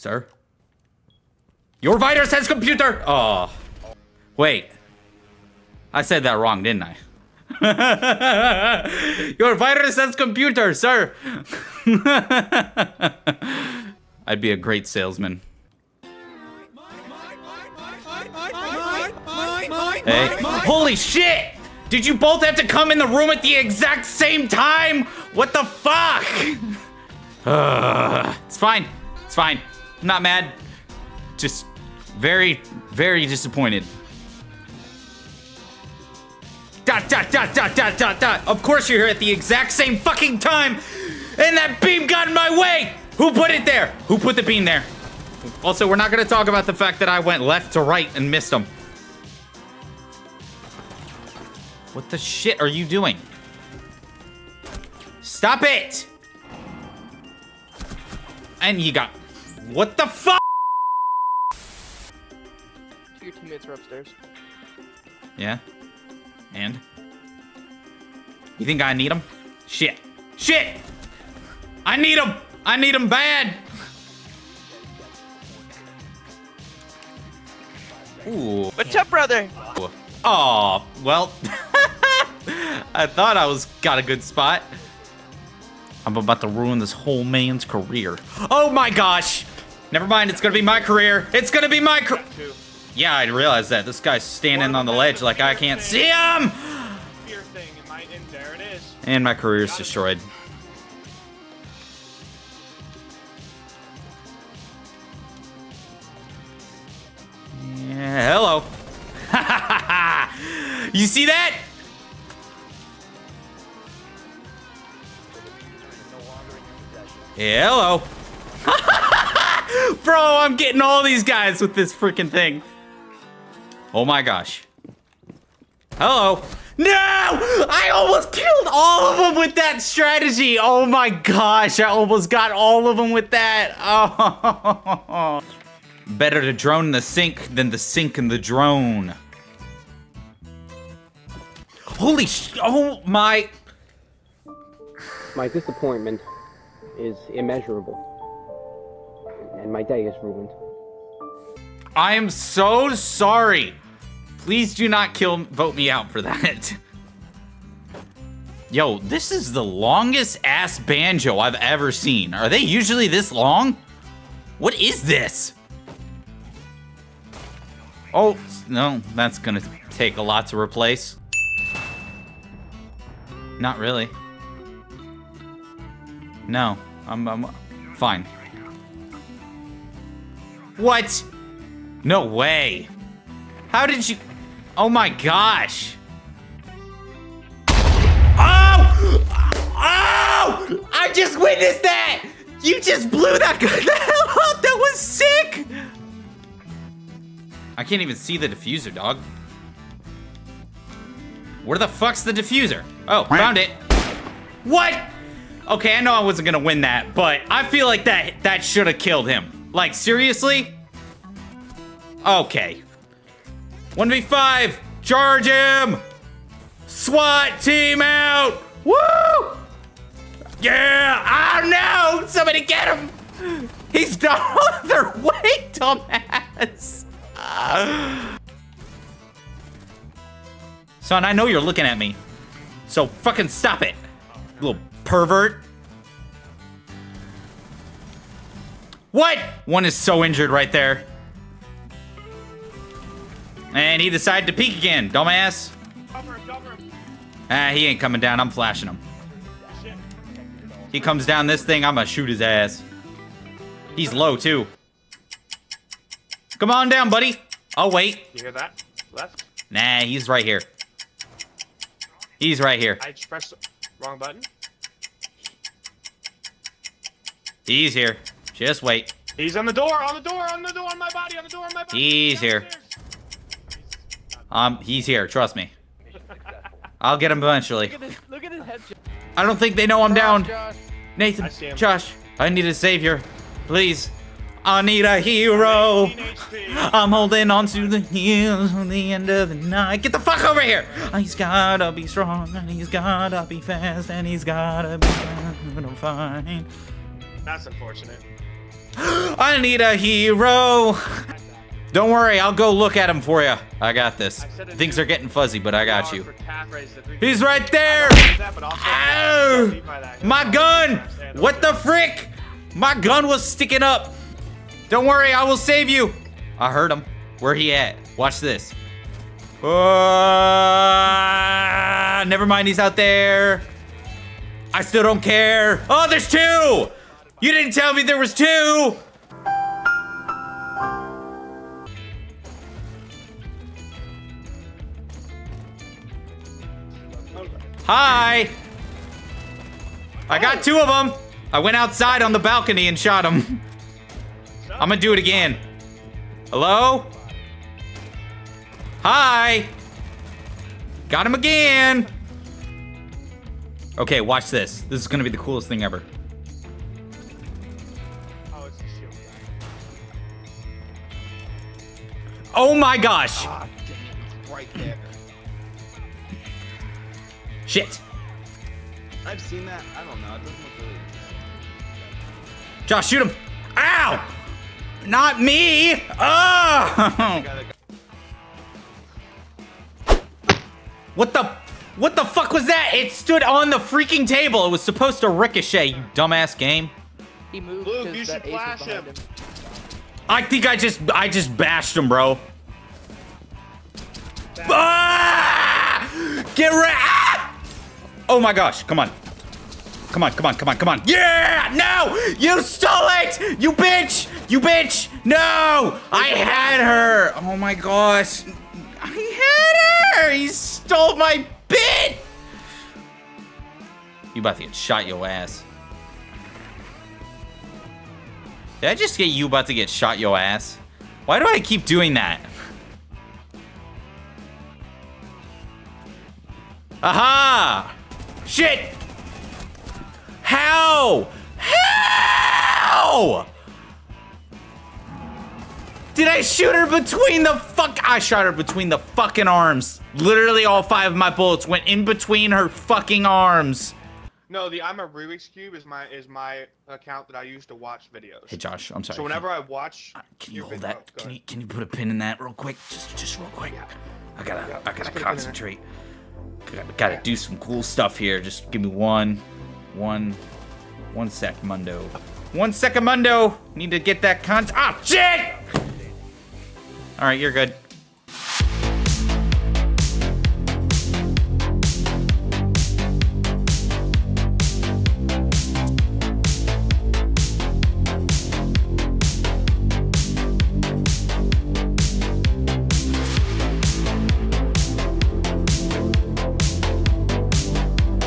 Sir? Your Viter says computer! Oh. Wait. I said that wrong, didn't I? Your Viter says computer, sir! I'd be a great salesman. Hey. Holy shit! Did you both have to come in the room at the exact same time? What the fuck? Uh, it's fine. It's fine. Not mad. Just very, very disappointed. Dot, dot, dot, dot, dot, dot, dot. Of course you're here at the exact same fucking time. And that beam got in my way. Who put it there? Who put the beam there? Also, we're not going to talk about the fact that I went left to right and missed them. What the shit are you doing? Stop it! And you got... What the fuck? Your teammates are upstairs. Yeah? And? You think I need them? Shit. Shit! I need them! I need them bad! Ooh. What's up, brother? Oh, well. I thought I was got a good spot. I'm about to ruin this whole man's career. Oh my gosh! Never mind, it's gonna be my career. It's gonna be my career. Yeah, I realized that. This guy's standing on the ledge like I can't see him! And, my, and there it is. And my career's destroyed. Yeah, hello. you see that? Yeah, hello. Bro, I'm getting all these guys with this freaking thing. Oh my gosh. Hello. No! I almost killed all of them with that strategy. Oh my gosh, I almost got all of them with that. Oh. Better to drone the sink than the sink in the drone. Holy sh- Oh my. My disappointment is immeasurable. And my day is ruined. I am so sorry. Please do not kill vote me out for that. Yo, this is the longest ass banjo I've ever seen. Are they usually this long? What is this? Oh, no, that's gonna take a lot to replace. Not really. No, I'm, I'm fine. What? No way. How did you? Oh my gosh. Oh! Oh! I just witnessed that! You just blew that guy the hell up! That was sick! I can't even see the defuser, dog. Where the fuck's the defuser? Oh, found it. What? Okay, I know I wasn't gonna win that, but I feel like that that should have killed him. Like, seriously? Okay. 1v5! Charge him! SWAT team out! Woo! Yeah! Oh no! Somebody get him! He's the other way, dumbass! Son, I know you're looking at me. So fucking stop it, you little pervert. What? One is so injured right there. And he decided to peek again, dumbass. Cover him, cover him. Ah, he ain't coming down. I'm flashing him. He comes down this thing, I'm gonna shoot his ass. He's low, too. Come on down, buddy. I'll wait. You hear that? Left. Nah, he's right here. He's right here. I just pressed the wrong button. He's here. Just wait. He's on the door, on the door, on the door, on my body, on the door, on my body. He's here. Um, he's here. Trust me. I'll get him eventually. Look at this. Look at his headshot. I don't think they know I'm down. Josh. Nathan, I. Josh, I need a savior. Please. I need a hero. I'm holding on to the heels on the end of the night. Get the fuck over here! He's gotta be strong, and he's gotta be fast, and he's gotta be fine. That's unfortunate. I need a hero. Don't worry, I'll go look at him for you. I got this. Things are getting fuzzy, but I got you. He's right there. Ow! My gun! What the frick? My gun was sticking up. Don't worry, I will save you. I heard him. Where he at? Watch this. Uh, never mind, he's out there. I still don't care. Oh, there's two! You didn't tell me there was two! Hi! I got two of them. I went outside on the balcony and shot them. I'm gonna do it again. Hello? Hi! Got him again! Okay, watch this. This is gonna be the coolest thing ever. Oh my gosh! Ah, damn right there. Shit! I've seen that. I don't know. It doesn't look really. Josh, shoot him! Ow! Not me! Oh! I gotta go. What the? What the fuck was that? It stood on the freaking table. It was supposed to ricochet, you dumbass game. He moved Luke, you should flash him. him. I think I just, I just bashed him, bro. Ah! Get ready! Ah! Oh my gosh! Come on! Come on! Come on! Come on! Come on! Yeah! No! You stole it! You bitch! You bitch! No! I had her! Oh my gosh! I had her! He stole my bit! You about to get shot your ass. Did I just get you about to get shot your ass? Why do I keep doing that? Aha! Shit! How? How? Did I shoot her between the fuck? I shot her between the fucking arms. Literally all five of my bullets went in between her fucking arms. No, the I'm a Rubik's Cube is my is my account that I use to watch videos. Hey Josh, I'm sorry. so whenever I watch, uh, Can you hold that? Can you can you put a pin in that real quick? Just just real quick. I gotta Yeah, I gotta just put a pin in concentrate. Gotta, do some cool stuff here. Just give me one, one, one sec, Mundo. One second, Mundo. Need to get that con. Ah, shit! All right, you're good.